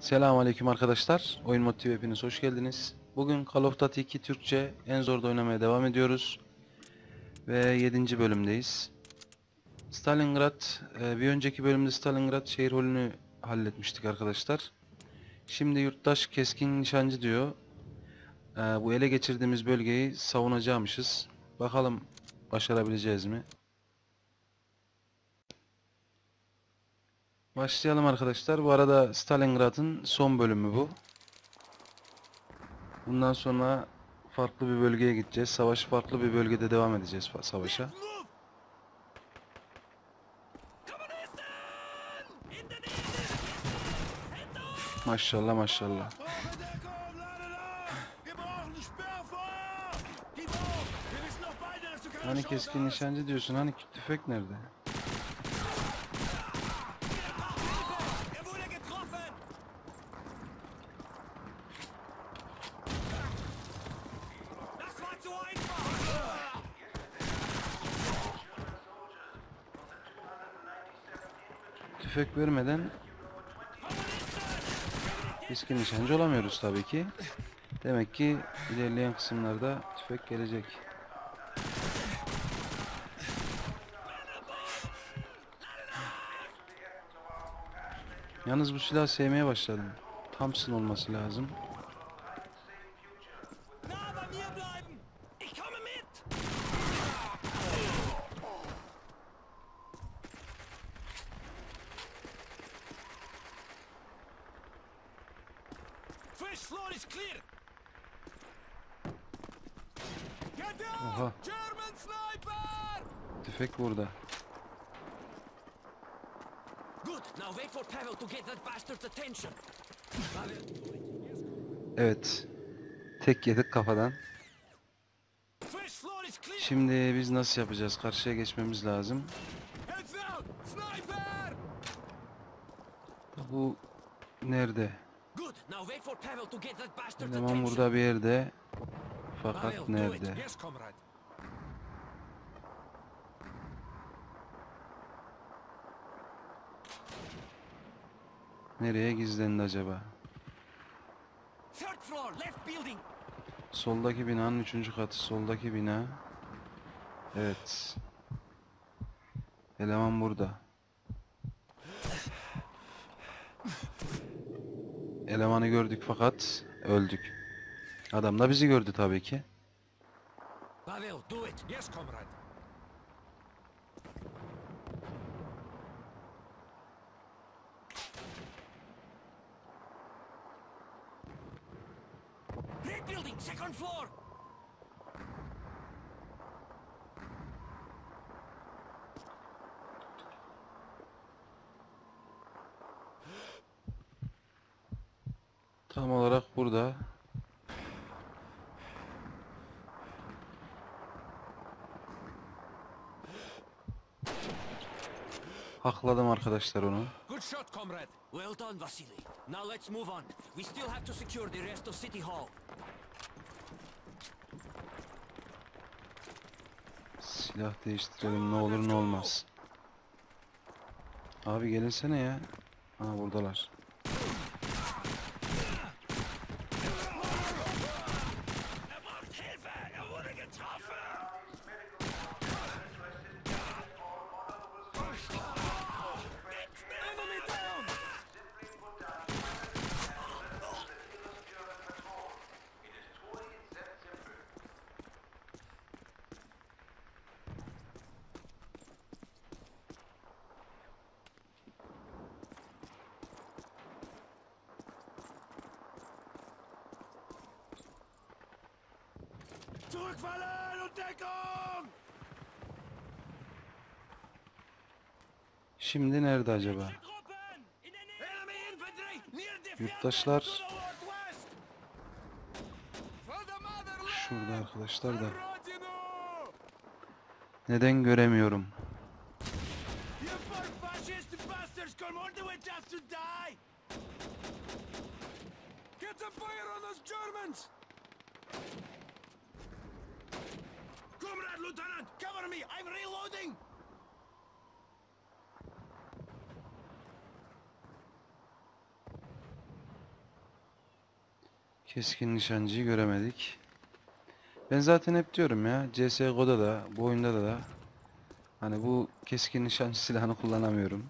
Selamünaleyküm arkadaşlar. Oyun Motive hepiniz hoş geldiniz. Bugün Call of Duty 2 Türkçe en zorda oynamaya devam ediyoruz. Ve 7. bölümdeyiz. Stalingrad, e, bir önceki bölümde Stalingrad şehir holünü halletmiştik arkadaşlar. Şimdi yurttaş keskin nişancı diyor. E, Bu ele geçirdiğimiz bölgeyi savunacakmışız. Bakalım başarabileceğiz mi? Başlayalım arkadaşlar. Bu arada Stalingrad'ın son bölümü bu. Bundan sonra farklı bir bölgeye gideceğiz. Savaş farklı bir bölgede devam edeceğiz savaşa. Maşallah maşallah. Hani keskin nişancı diyorsun. Hani tüfek nerede? Tüfek vermeden keskin nişancı olamıyoruz tabii ki. Demek ki ilerleyen kısımlarda tüfek gelecek. Yalnız bu silahı sevmeye başladım. Thompson olması lazım. Na, bei mir bleiben! Ich komme mit! First floor is clear! Get down! Oha. German sniper! Tüfek burada. Good. Now wait for Pavel to get that bastard's attention. Pavel, Evet. Tek yedik kafadan. Şimdi biz nasıl yapacağız? Karşıya geçmemiz lazım. Bu nerede? Good. Now wait for Pavel to get that bastard's Eleman burada bir yerde. Fakat nerede? Nereye gizlendi acaba? Soldaki binanın üçüncü katı. Soldaki bina. Evet. Eleman burada. Elemanı gördük fakat öldük. Adam da bizi gördü tabii ki. Pavel, do it. Yes, comrade. Rebuilding, second floor. Tam olarak burada. Hakladım arkadaşlar onu. Good shot, comrade. Well done, Vasily. Now let's move on. We still have to secure the rest of City Hall. Silah değiştirelim ne olur ne olmaz. Abi gelinsene ya. Ha buradalar. Zurückfallen und Deckung! Şimdi nerede acaba? Yurttaşlar. Şurada arkadaşlar da. Neden göremiyorum? Get a fire on those Germans! Comrade Lieutenant, cover me! I'm reloading! Keskin nişancıyı göremedik. Ben zaten hep diyorum ya CSGO'da da bu oyunda da da hani bu keskin nişancı silahını kullanamıyorum.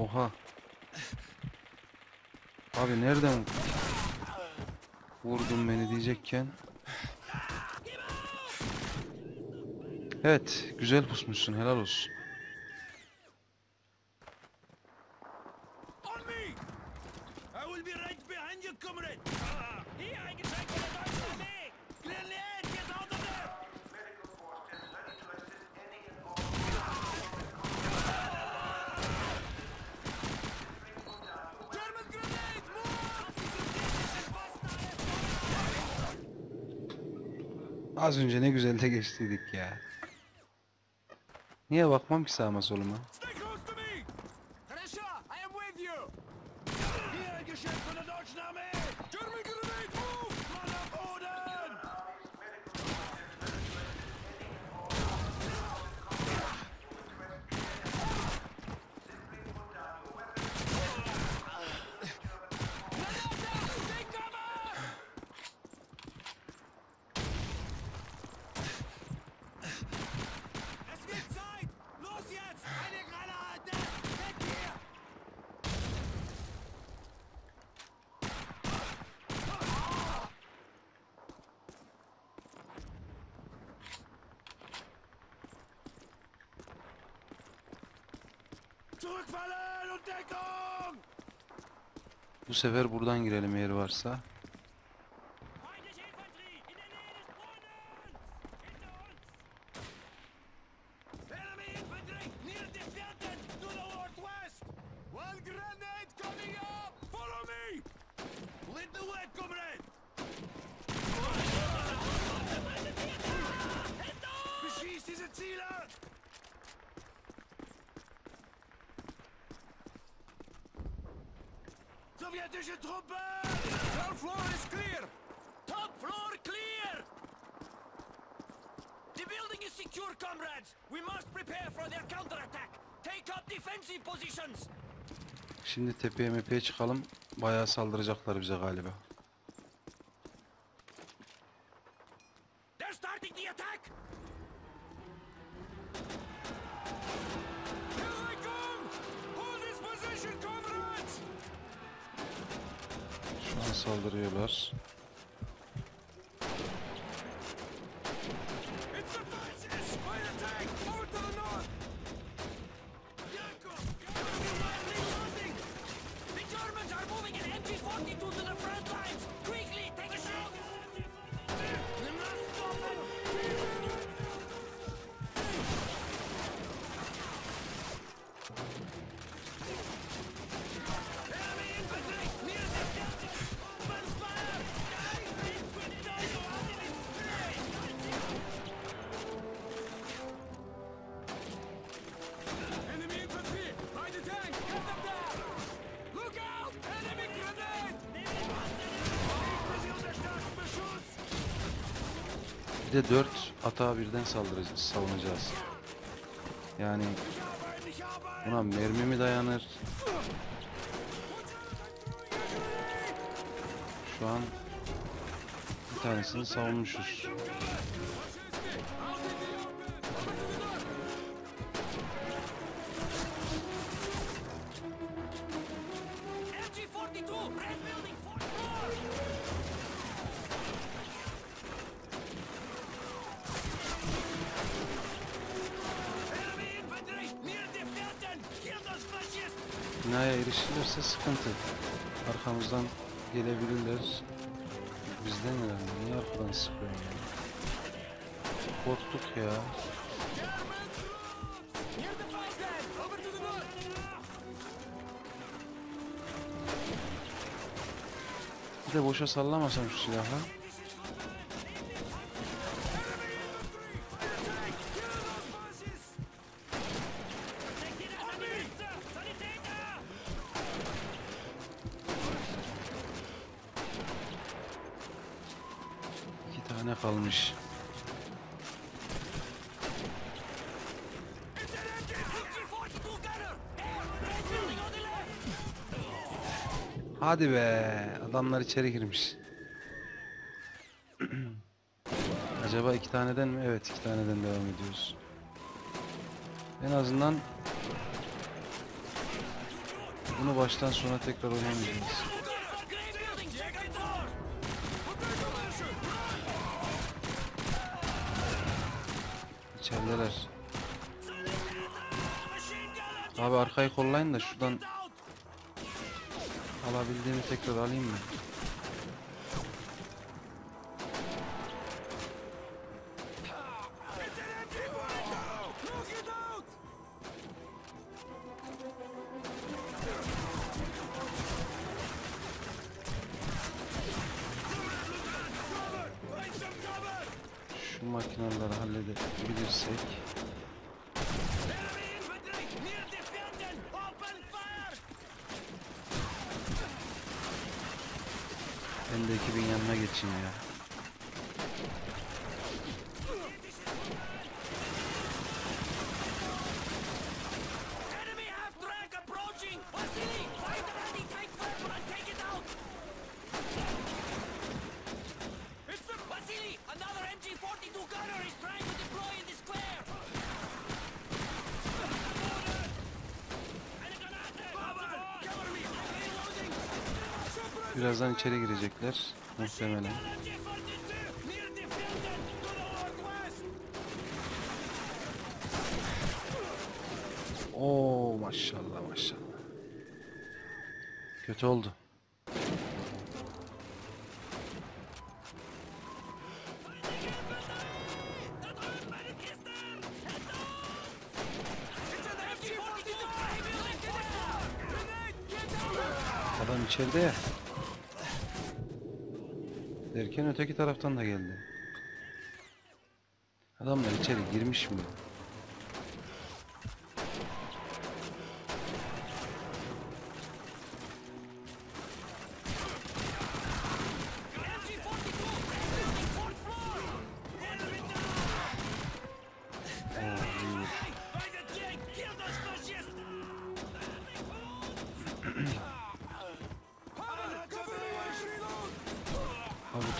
Oha. Abi nereden vurdun diyecekken. Evet, güzel pusmuşsun, helal olsun. I! Ah, Hier, eingeschränkt von der Az önce ne güzel de geçtiydik ya. Niye bakmam ki sağıma soluma? Stay Bu sefer buradan girelim eğer varsa. Sowjetische Truppen! Ground floor is clear! Top floor clear! The building is secure, comrades! We must prepare for their counterattack! Take up defensive positions! Şimdi tepeye mepeye çıkalım. Bayağı saldıracaklar bize galiba. They're starting the attack! Here they come! Hold this position, saldırıyorlar. Bir de 4 atağa birden saldıracağız, savunacağız. Yani buna mermi mi dayanır? Şu an bir tanesini savunmuşuz. Binaya erişilirse sıkıntı. Arkamızdan gelebilirler. Bizden neler? Niye arkadan sıkıyorsun ya? Korktuk ya. Bir de boşa sallamasam şu silahı. Hadi be. Adamlar içeri girmiş. Acaba iki taneden mi? Evet iki taneden devam ediyoruz. En azından bunu baştan sona tekrar oynamayacağız. İçerideler. Abi arkayı kollayın da şuradan! Alabildiğimi tekrar alayım mı? De ekibin yanına geçeyim ya. Birazdan içeri girecekler. Muhtemelen. MG-42! Near defendant! to the northwest! Oo maşallah maşallah. Kötü oldu. Öteki taraftan da geldi. Adamlar içeri girmiş mi?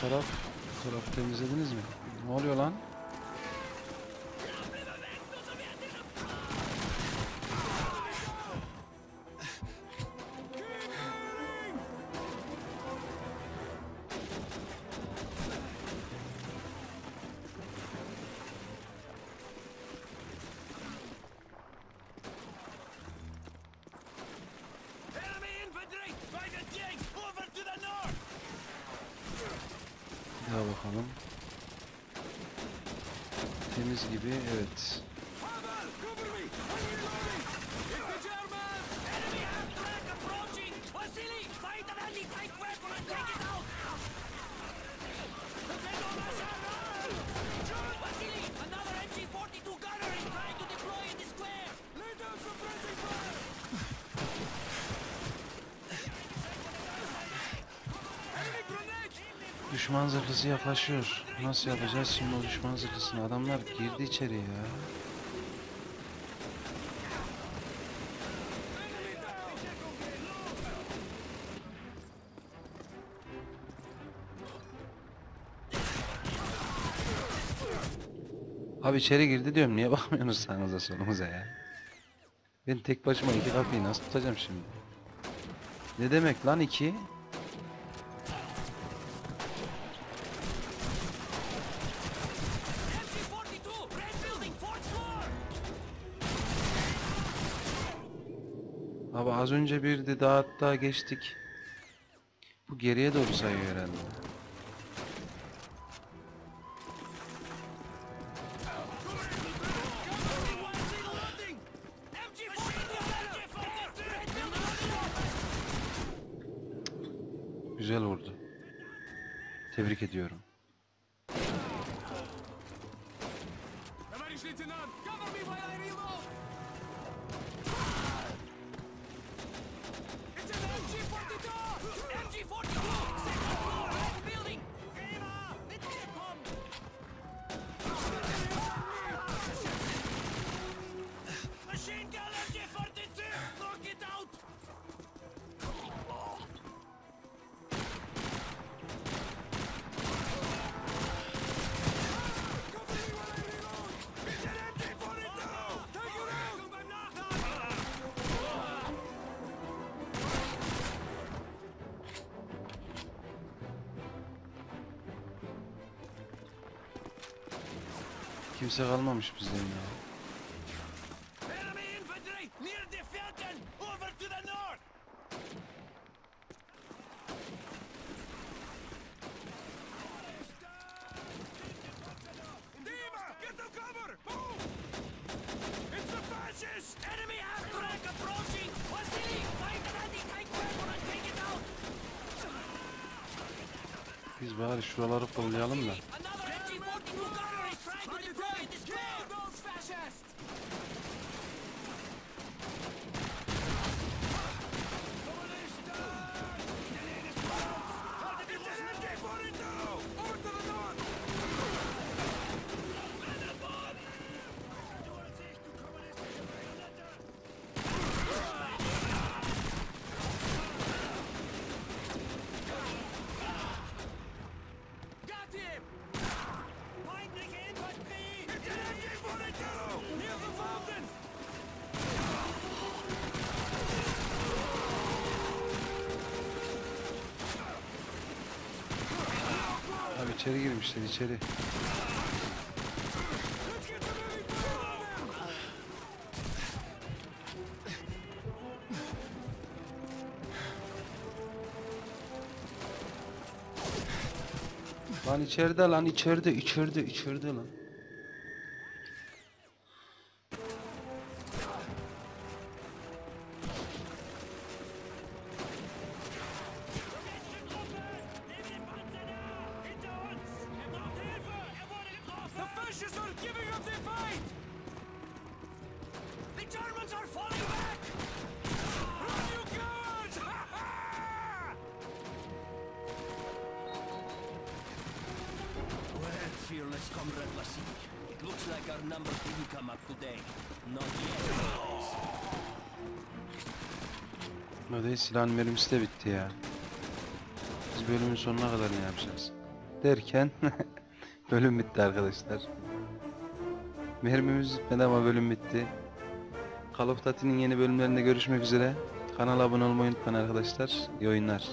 Taraf, bu tarafı temizlediniz mi? Ne oluyor lan? Fire! Enemy grenade! Düşman zırhlısı yaklaşıyor. Nasıl yapacağız şimdi o düşman zırhlısını? Adamlar girdi içeri ya. Abi içeri girdi diyorum. Niye bakmıyorsunuz sağınıza solunuza ya? Ben tek başıma iki kapıyı nasıl tutacağım şimdi? Ne demek lan iki? Abi az önce bir de daha hatta geçtik. Bu geriye doğru sayıyor herhalde. Reloading! MG-42, MG-42, red building! Güzel vurdu. Tebrik ediyorum. Товарищ лейтенант, cover me while I reload! And take it out! Biz bari şuraları kollayalım da. İçeri girmişler içeri. Lan içeride lan içeride içeride içeride lan. Looks like our numbers didn't come up today. Not yet. Öyle silahın mermisi de bitti ya. Biz bölümün sonuna kadar ne yapacağız? Derken bölüm bitti arkadaşlar. Mermimiz bitmedi ama bölüm bitti. Call of Duty'nin yeni bölümlerinde görüşmek üzere. Kanala abone olmayı unutmayın arkadaşlar. İyi oyunlar.